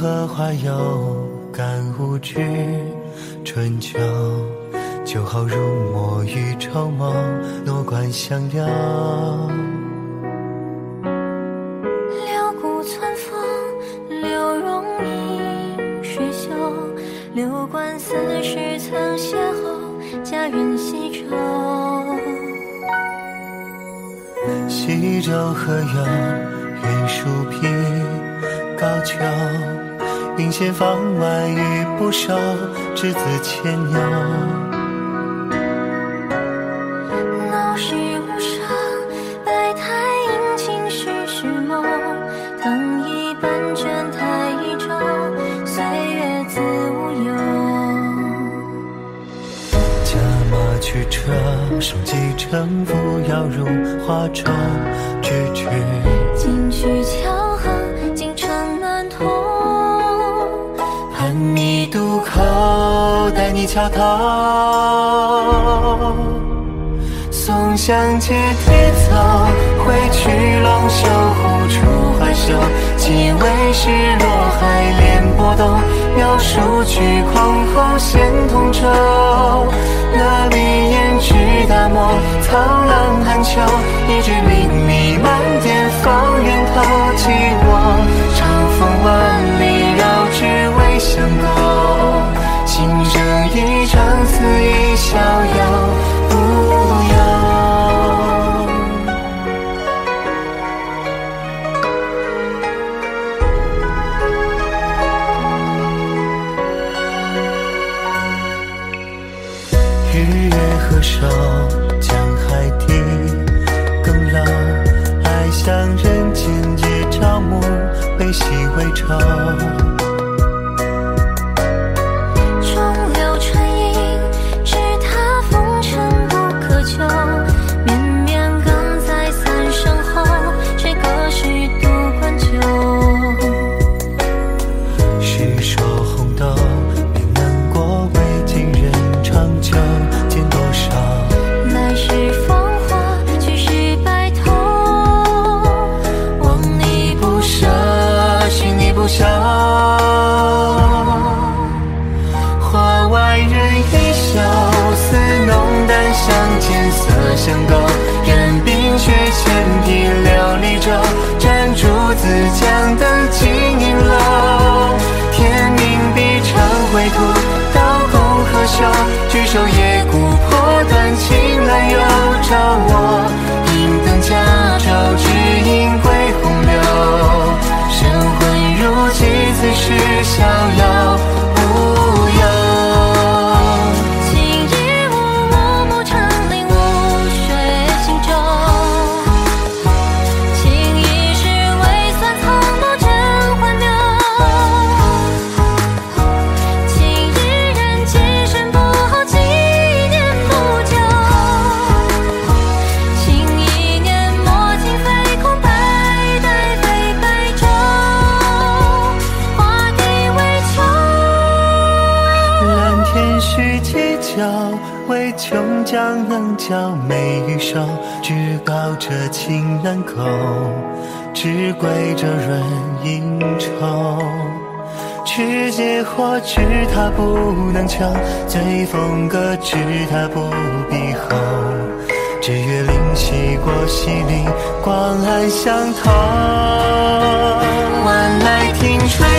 花有感无知，春秋酒好入墨与绸缪，落冠相邀。六顾寸风，柳容映水袖，柳冠四时曾邂逅，佳人西洲。西洲何有云树披，高丘云闲放满玉不收，稚子牵牛。闹市无声，百态阴晴世事梦。藤椅半卷台一舟，岁月自无忧。驾马驱车，双骑乘扶，摇入画中咫尺。金曲桥你桥头。松香借铁奏，挥去龙袖，护出怀袖。几为是落海连波动，描述曲狂后现同舟。勒离胭脂大漠，苍浪寒秋。一纸悲喜为仇。想到。天须犄角，唯琼浆能浇美与瘦。至高者情难够，至贵者润阴愁。持节或知他不能求，醉风歌知他不必候。只月灵溪过西岭，光暗相投。晚来听春